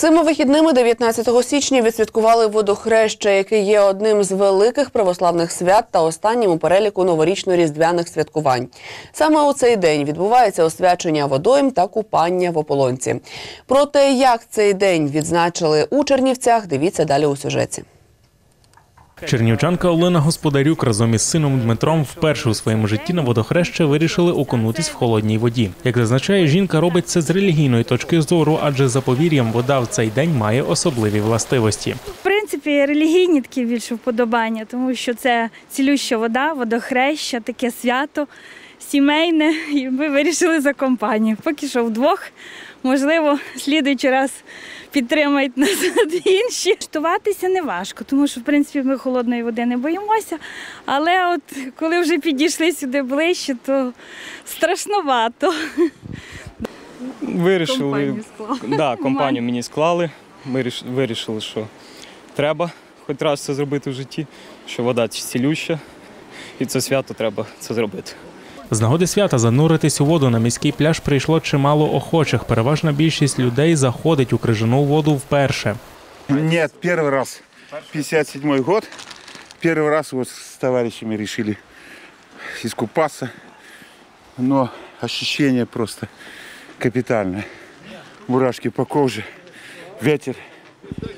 Цими вихідними 19 січня відсвяткували водохреща, який є одним з великих православних свят та останнім у переліку новорічно-різдвяних святкувань. Саме у цей день відбувається освячення водойм та купання в ополонці. Про те, як цей день відзначили у Чернівцях, дивіться далі у сюжеті. Чернівчанка Олена Господарюк разом із сином Дмитром вперше у своєму житті на водохреще вирішили окунутись в холодній воді. Як зазначає, жінка робить це з релігійної точки зору, адже за повір'ям вода в цей день має особливі властивості. В принципі, релігійні такі більше вподобання, тому що це цілюща вода, водохреща, таке свято сімейне, і ми вирішили за компанію. Поки що вдвох, можливо, слідуючий раз підтримають нас інші. Штуватися не важко, тому що в принципі ми холодної води не боїмося. Але от коли вже підійшли сюди ближче, то страшновато. Вирішили, Компанію. Да, компанію мені склали. Ми вирішили, що треба хоч раз це зробити в житті, що вода цілюща, і це свято треба це зробити. З нагоди свята зануритись у воду на міський пляж прийшло чимало охочих. Переважна більшість людей заходить у крижану воду вперше. Нет, первый раз. 57 год. Первый раз вот с товарищами решили искупаться. Но ощущение просто капитальное. Мурашки по коже, ветер.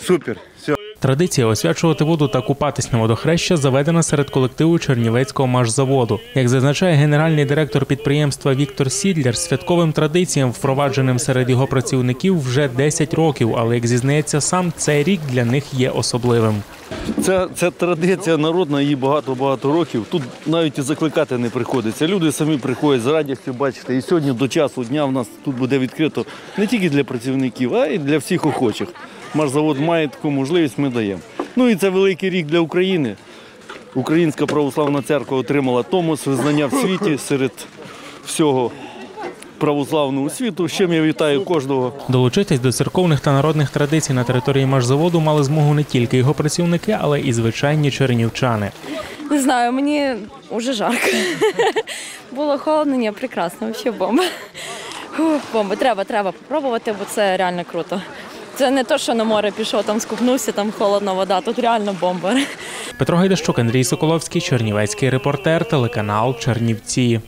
Супер. Все. Традиція освячувати воду та купатись на водохреща заведена серед колективу Чернівецького машзаводу. Як зазначає генеральний директор підприємства Віктор Сідлер, святковим традиціям, впровадженим серед його працівників, вже 10 років. Але як зізнається сам, цей рік для них є особливим. Це, це традиція народна, її багато-багато років. Тут навіть і закликати не приходиться. Люди самі приходять з радістю, бачите. І сьогодні до часу дня в нас тут буде відкрито не тільки для працівників, а й для всіх охочих. Марзавод має таку можливість, ми даємо. Ну і це великий рік для України. Українська православна церква отримала томос визнання в світі серед всього православного світу. З чим я вітаю кожного. Долучитись до церковних та народних традицій на території машзаводу мали змогу не тільки його працівники, але і звичайні чернівчани. Не знаю, мені вже жарко. Було холодно, ні, прекрасно, взагалі бомба. Бомба. Треба, треба попробувати, бо це реально круто. Це не то, що на море пішов, там скупнувся, там холодна вода, тут реально бомба. Петро Гайдащук, Андрій Соколовський, Чернівецький репортер, телеканал Чернівці.